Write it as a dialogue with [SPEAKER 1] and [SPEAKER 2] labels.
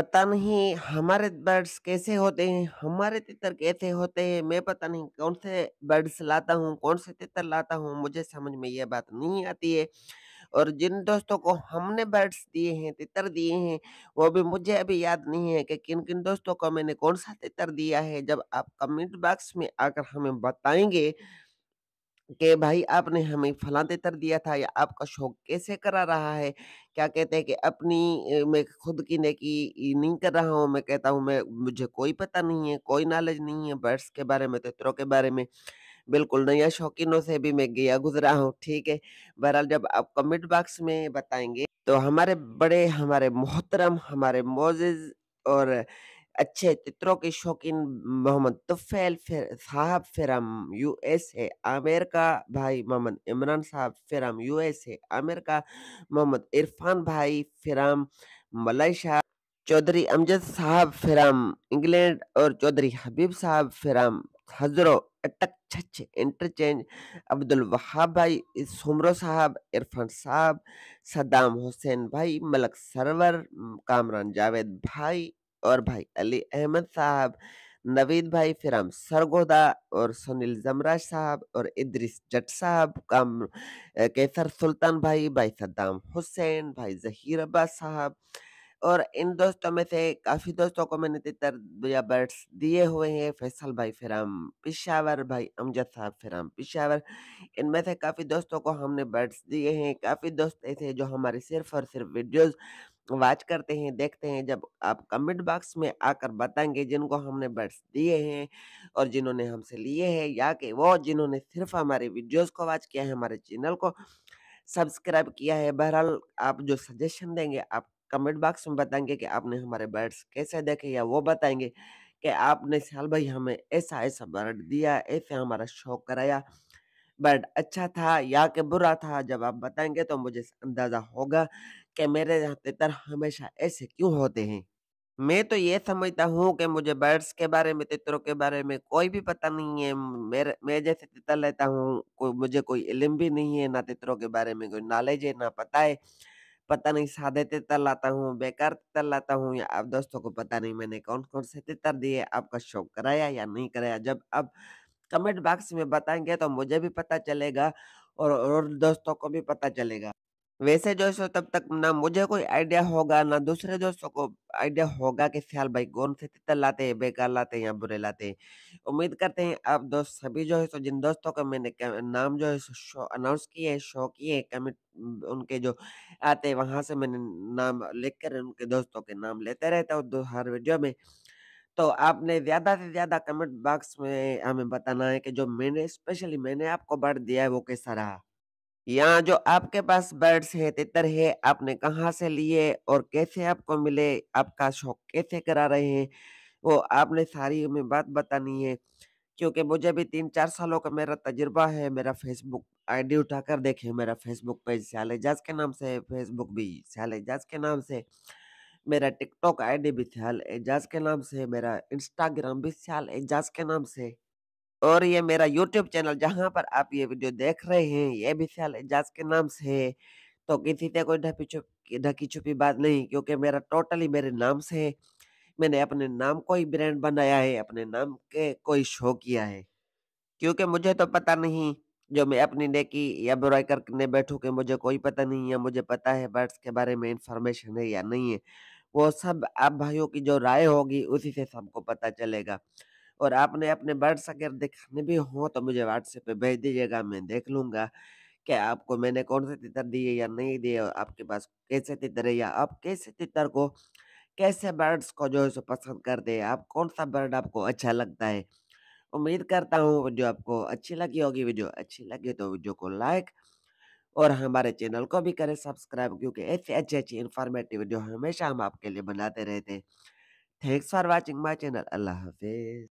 [SPEAKER 1] पता नहीं हमारे बर्ड्स कैसे होते हैं, हमारे तितर कैसे होते हैं, मैं पता नहीं कौन से बर्ड्स लाता हूँ, कौन से तितर लाता हूँ, मुझे समझ में ये बात नहीं आती है। और जिन दोस्तों को हमने बर्ड्स दिए हैं, तितर दिए हैं, वो भी मुझे अभी याद नहीं है कि किन-किन दोस्तों को मैंने कौन-सा तितर दिया है। जब आप कमेंट बॉक्स में आकर हमें बताएँगे कि भाई आपने हमें फलाँ तितर दिया था या आपका शौक कैसे करा रहा है? क्या कहते हैं कि अपनी मैं खुद की नेकी नहीं कर रहा हूँ, मैं कहता हूँ मैं मुझे कोई पता नहीं है, कोई नॉलेज नहीं है बर्ड्स के बारे में, तितरों के बारे में। बिल्कुल है, शौकीनों से भी मैं गया गुज़रा हूँ, ठीक है। बहरहाल जब आप कमेंट बॉक्स में बताएँगे, तो हमारे बड़े, हमारे मोहतरम, हमारे मोअज़्ज़िज़ और अच्छे चित्रों के शौकीन मोहम्मद तुफ़ैल फ़िर साहब फ़िरम यूएसए, अमेरिका भाई मोहम्मद इमरान साहब from USA, America Mohammad Irfan भाई फ़िरम मलेशिया, चौधरी अमजद साहब फ़िरम इंग्लैंड और चौधरी हबीब साहब फ़िरम हज़रो अटक छछ इंटरचेंज, अब्दुल वहाब भाई, सुमरो साहब, इरफ़ान साहब, सद्दाम हुसैन भाई, मलक सरवर, कामरान जावेद भाई और भाई अली अहमद साहब, नवीद भाई फ़िरम सरगोदा और सुनील जमराज साहब और इदरीस जट साहब, काम कैसर सुल्तान भाई, भाई सद्दाम हुसैन, भाई ज़हीर अब्बास साहब और इन दोस्तों में से काफ़ी दोस्तों को मैंने तितर बर्ड्स दिए हुए हैं। फैसल भाई फ़िरम पेशावर, भाई अमजद साहब फ़िरम पेशावर। इनमें से काफ़ी दोस्तों को हमने बर्ड्स दिए हैं। काफ़ी दोस्त ऐसे जो हमारे सिर्फ़ और सिर्फ़ वीडियोज़ वॉच करते हैं, देखते हैं। जब आप कमेंट बॉक्स में आकर बताएँगे जिनको हमने बर्ड्स दिए हैं और जिन्होंने हमसे लिए हैं या कि वो जिन्होंने सिर्फ़ हमारे वीडियोज़ को वॉच किया है, हमारे चैनल को सब्सक्राइब किया है। बहरहाल आप जो सजेशन देंगे, आप कमेंट बॉक्स में बताएँगे कि आपने हमारे बर्ड्स कैसे देखे या वो बताएँगे कि आपने साल भाई हमें ऐसा-ऐसा बर्ड दिया, ऐसे हमारा शौक कराया। बर्ड अच्छा था या कि बुरा था, जब आप बताएँगे तो मुझे अंदाज़ा होगा कि मेरे यहाँ तितर हमेशा ऐसे क्यों होते हैं। मैं तो ये समझता हूँ कि मुझे बर्ड्स के बारे में, तितरों के बारे में कोई भी पता नहीं है। मेरे मैं जैसे तितर लेता हूँ, कोई मुझे कोई इल्म भी नहीं है, ना तितरों के बारे में कोई नॉलेज है, ना पता है। पता नहीं सादे तितर लाता हूँ, बेकार तितर लाता हूँ या आप दोस्तों को पता नहीं मैंने कौन-कौन से तितर दिए, आपका शौक कराया या नहीं कराया। जब आप कमेंट बॉक्स में बताएँगे तो मुझे भी पता चलेगा और और दोस्तों को भी पता चलेगा। वैसे है तब तक ना मुझे कोई आइडिया होगा, ना दूसरे दोस्तों को आइडिया होगा कि फ़िलहाल भाई कौन से तितर लाते हैं, बेकार लाते हैं या बुरे लाते हैं। उम्मीद करते हैं आप दोस्त सभी जो है सो जिन दोस्तों का मैंने नाम जो है शो अनाउंस किए हैं, शो किए हैं, कमेंट उनके जो आते हैं वहाँ से मैंने नाम लिखकर उनके दोस्तों के नाम लेते रहता हूँ हर वीडियो में। तो आपने ज़्यादा से ज़्यादा कमेंट बॉक्स में हमें बताना है कि जो मैंने स्पेशली मैंने आपको बर्ड दिया है वो कैसा रहा। यहाँ जो आपके पास बर्ड्स हैं, तितर है, आपने कहाँ से लिए और कैसे आपको मिले, आपका शौक कैसे करा रहे हैं, वो आपने सारी हमें बात बतानी है। क्योंकि मुझे भी 3-4 सालों का मेरा तजुर्बा है, मेरा फ़ेसबुक आईडी उठाकर देखें, मेरा फ़ेसबुक पेज सयाल एजाज़ के नाम से फ़ेसबुक भी सयाल एजाज़ के नाम से, मेरा टिकटॉक आईडी भी सयाल एजाज़ के नाम से, मेरा इंस्टाग्राम भी सयाल एजाज़ के नाम से। और ये मेरा यूट्यूब चैनल जहाँ पर आप ये वीडियो देख रहे हैं, ये भी सयाल एजाज़ के नाम से है। तो किसी से कोई ढपी-छुप ढकी-छुपी बात नहीं क्योंकि मेरा टोटली मेरे नाम से है। मैंने अपने नाम को ही ब्रांड बनाया है, अपने नाम के कोई शो किया है। क्योंकि मुझे तो पता नहीं, जो मैं अपनी नेकी या बुराई करने बैठूँ कि मुझे कोई पता नहीं या मुझे पता है बर्ड्स के बारे में इंफॉर्मेशन है या नहीं है। वो सब आप भाइयों की जो राय होगी उसी से सबको पता चलेगा। और आपने अपने बर्ड्स अगर दिखाने भी हों तो मुझे व्हाट्सएप पे भेज दीजिएगा, मैं देख लूँगा कि आपको मैंने कौन से तितर दिए या नहीं दिए और आपके पास कैसे तितर है या आप कैसे तितर को, कैसे बर्ड्स को जो है सो पसंद करते हैं, आप कौन-सा बर्ड आपको अच्छा लगता है। उम्मीद करता हूँ वीडियो आपको अच्छी लगी होगी, वीडियो अच्छी लगी तो वीडियो को लाइक और हमारे चैनल को भी करें सब्सक्राइब, क्योंकि ऐसे अच्छी-अच्छी इन्फॉर्मेटिव वीडियो हमेशा हम आपके लिए बनाते रहते हैं। Thanks for watching my channel. अल्लाह हाफ़िज़।